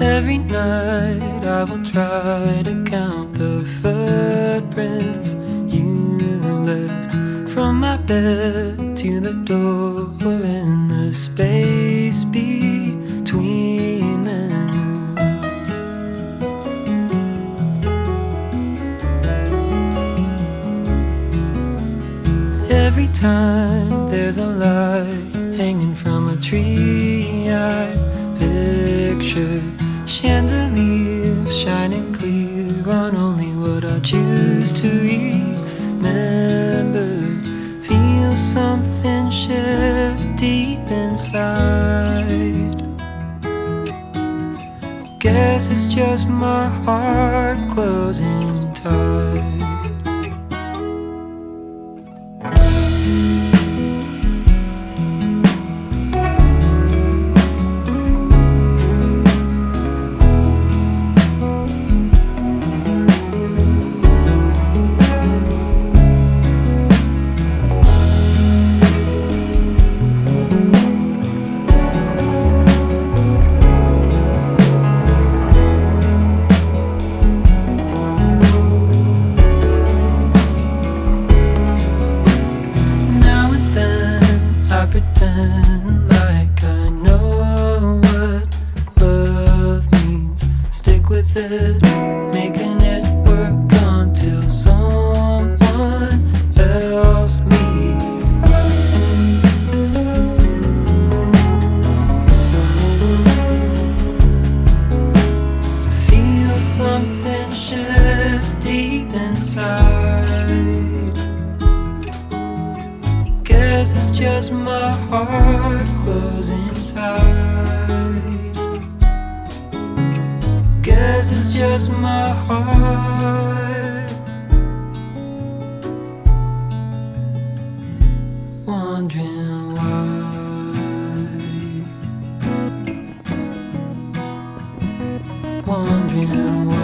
Every night I will try to count the footprints you left from my bed to the door in the space between them. Every time there's a light hanging from a tree, I picture chandeliers shining clear on only what I choose to remember. Feel something shift deep inside. Guess it's just my heart closing tight. With it, making it work until someone else leaves. Feel something shift deep inside. Guess it's just my heart closing tight. Guess is just my heart wondering why. Wondering why.